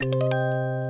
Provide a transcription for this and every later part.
Música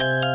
Música